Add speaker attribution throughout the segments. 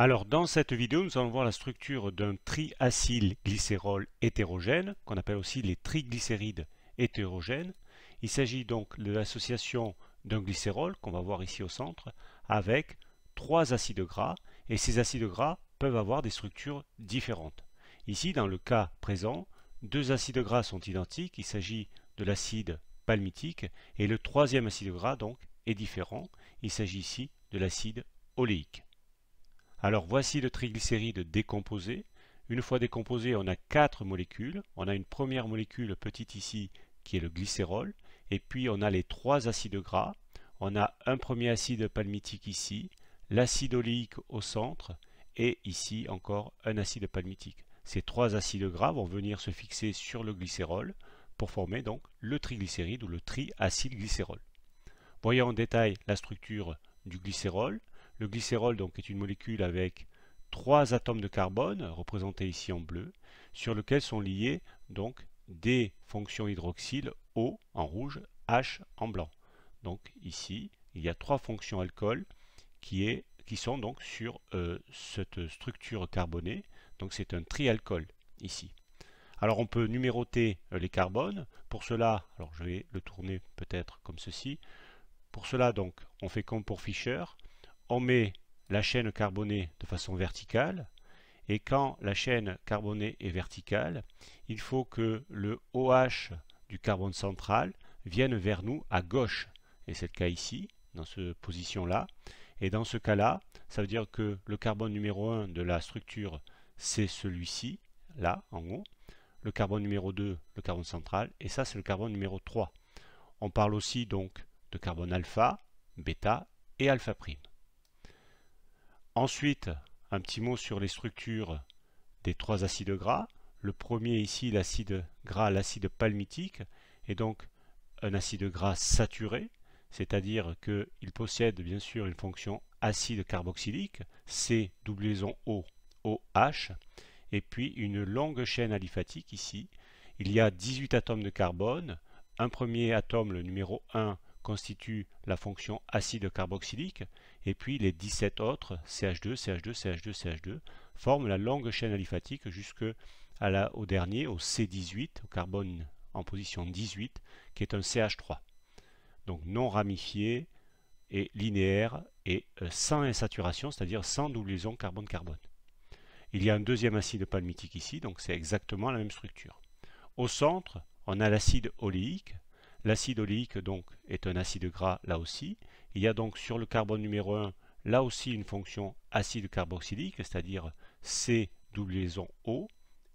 Speaker 1: Alors dans cette vidéo, nous allons voir la structure d'un triacylglycérol hétérogène, qu'on appelle aussi les triglycérides hétérogènes. Il s'agit donc de l'association d'un glycérol, qu'on va voir ici au centre, avec trois acides gras, et ces acides gras peuvent avoir des structures différentes. Ici, dans le cas présent, deux acides gras sont identiques, il s'agit de l'acide palmitique, et le troisième acide gras donc est différent, il s'agit ici de l'acide oléique. Alors voici le triglycéride décomposé. Une fois décomposé, on a quatre molécules. On a une première molécule petite ici qui est le glycérol. Et puis on a les trois acides gras. On a un premier acide palmitique ici, l'acide oléique au centre et ici encore un acide palmitique. Ces trois acides gras vont venir se fixer sur le glycérol pour former donc le triglycéride ou le triacylglycérol. Voyons en détail la structure du glycérol. Le glycérol donc, est une molécule avec trois atomes de carbone, représentés ici en bleu, sur lesquels sont liés donc des fonctions hydroxyle O en rouge, H en blanc. Donc ici, il y a trois fonctions alcool qui sont donc sur euh, cette structure carbonée. Donc c'est un trialcool ici. Alors on peut numéroter euh, les carbones. Pour cela, alors je vais le tourner peut-être comme ceci. Pour cela donc, on fait comme pour Fischer on met la chaîne carbonée de façon verticale, et quand la chaîne carbonée est verticale, il faut que le OH du carbone central vienne vers nous à gauche. Et c'est le cas ici, dans cette position-là. Et dans ce cas-là, ça veut dire que le carbone numéro 1 de la structure, c'est celui-ci, là, en haut. Le carbone numéro 2, le carbone central. Et ça, c'est le carbone numéro 3. On parle aussi donc de carbone alpha, bêta et alpha prime. Ensuite, un petit mot sur les structures des trois acides gras. Le premier ici, l'acide gras, l'acide palmitique, est donc un acide gras saturé, c'est-à-dire qu'il possède bien sûr une fonction acide carboxylique, C double O, OH, et puis une longue chaîne aliphatique ici. Il y a 18 atomes de carbone, un premier atome, le numéro 1, constitue la fonction acide carboxylique, et puis les 17 autres, CH2, CH2, CH2, CH2, forment la longue chaîne aliphatique jusqu'au dernier, au C18, au carbone en position 18, qui est un CH3. Donc non ramifié et linéaire et euh, sans insaturation, c'est-à-dire sans doublison carbone-carbone. Il y a un deuxième acide palmitique ici, donc c'est exactement la même structure. Au centre, on a l'acide oléique, L'acide oléique donc est un acide gras là aussi. Il y a donc sur le carbone numéro 1 là aussi une fonction acide carboxylique, c'est-à-dire C double O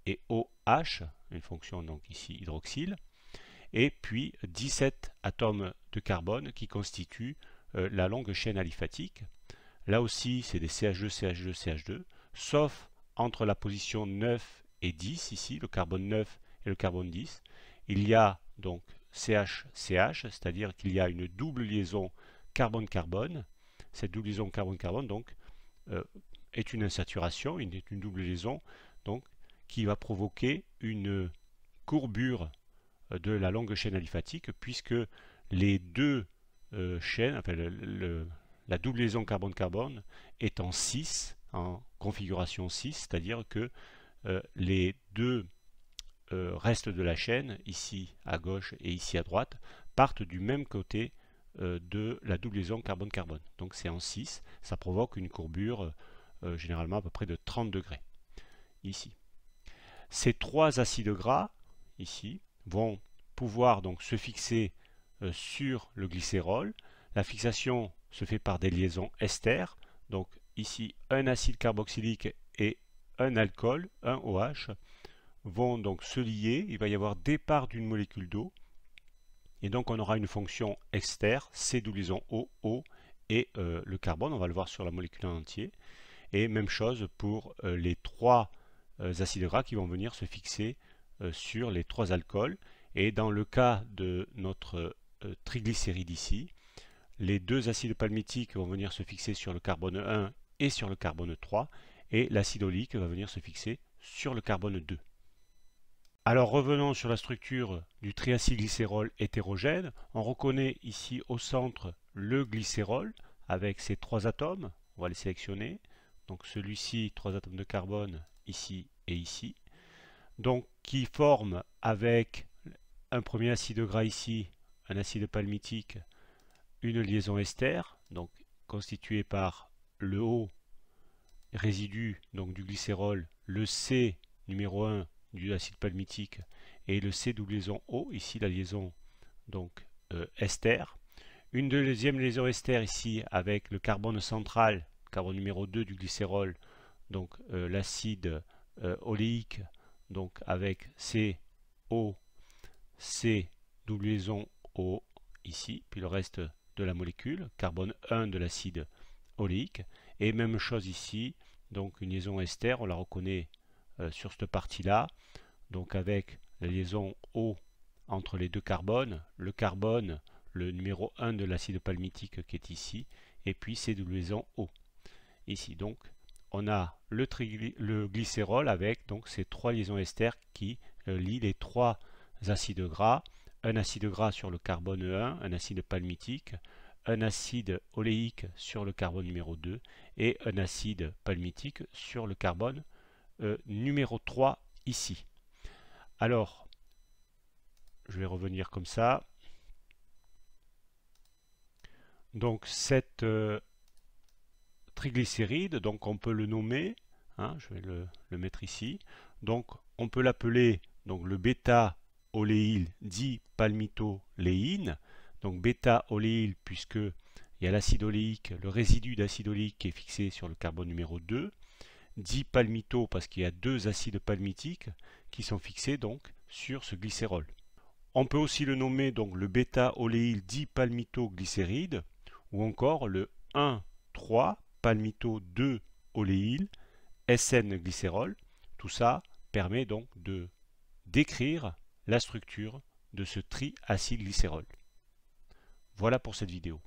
Speaker 1: et OH, une fonction donc ici hydroxyle, et puis 17 atomes de carbone qui constituent euh, la longue chaîne aliphatique. Là aussi c'est des CH2, CH2, CH2, sauf entre la position 9 et 10 ici, le carbone 9 et le carbone 10. Il y a donc CH-CH, c'est-à-dire qu'il y a une double liaison carbone-carbone. Cette double liaison carbone-carbone euh, est une insaturation, une, une double liaison donc qui va provoquer une courbure euh, de la longue chaîne aliphatique puisque les deux euh, chaînes, la double liaison carbone-carbone est en 6, en configuration 6, c'est-à-dire que les deux euh, reste de la chaîne, ici à gauche et ici à droite, partent du même côté euh, de la double liaison carbone-carbone. Donc c'est en 6, ça provoque une courbure euh, généralement à peu près de 30 degrés. Ici. Ces trois acides gras, ici, vont pouvoir donc se fixer sur le glycérol. La fixation se fait par des liaisons ester. Donc ici, un acide carboxylique et un alcool, un OH vont donc se lier, il va y avoir départ d'une molécule d'eau, et donc on aura une fonction exter, C doublison O, O, et euh, le carbone, on va le voir sur la molécule en entier, et même chose pour euh, les trois euh, acides gras qui vont venir se fixer sur les trois alcools, et dans le cas de notre triglycéride ici, les deux acides palmitiques vont venir se fixer sur le carbone 1 et sur le carbone 3, et l'acide oléique va venir se fixer sur le carbone 2. Alors revenons sur la structure du triacylglycérol hétérogène. On reconnaît ici au centre le glycérol avec ses trois atomes. On va les sélectionner. donc celui-ci, trois atomes de carbone, ici et ici, donc qui forment avec un premier acide gras ici, un acide palmitique, une liaison ester, donc constituée par le O résidu donc du glycérol, le C numéro 1 du acide palmitique et le C double liaison O, ici la liaison donc euh, ester. Une deuxième liaison ester ici avec le carbone central, carbone numéro 2 du glycérol, donc euh, l'acide euh, oléique, donc avec CO, C double liaison O ici, puis le reste de la molécule, carbone 1 de l'acide oléique, et même chose ici, donc une liaison ester, on la reconnaît euh, sur cette partie-là, donc avec la liaison O entre les deux carbones, le carbone, le numéro 1 de l'acide palmitique qui est ici, et puis ces deux liaisons O. Ici donc, on a le, glycérol avec donc ces trois liaisons ester qui euh, lient les trois acides gras, un acide gras sur le carbone 1, un acide palmitique, un acide oléique sur le carbone numéro 2 et un acide palmitique sur le carbone euh, numéro 3 ici. Alors, je vais revenir comme ça. Donc cette euh, triglycéride, donc on peut le nommer, hein, je vais le, mettre ici, donc on peut l'appeler donc le bêta oléyl dipalmitoléine, donc bêta-oléyl, puisque il y a l'acide oléique, le résidu d'acide oléique qui est fixé sur le carbone numéro 2, dipalmito parce qu'il y a deux acides palmitiques qui sont fixés donc sur ce glycérol. On peut aussi le nommer donc le bêta-oléyl dipalmitoglycéride ou encore le 1,3 palmito 2 oléyl SN glycérol. Tout ça permet donc de décrire la structure de ce triacylglycérol. Voilà pour cette vidéo.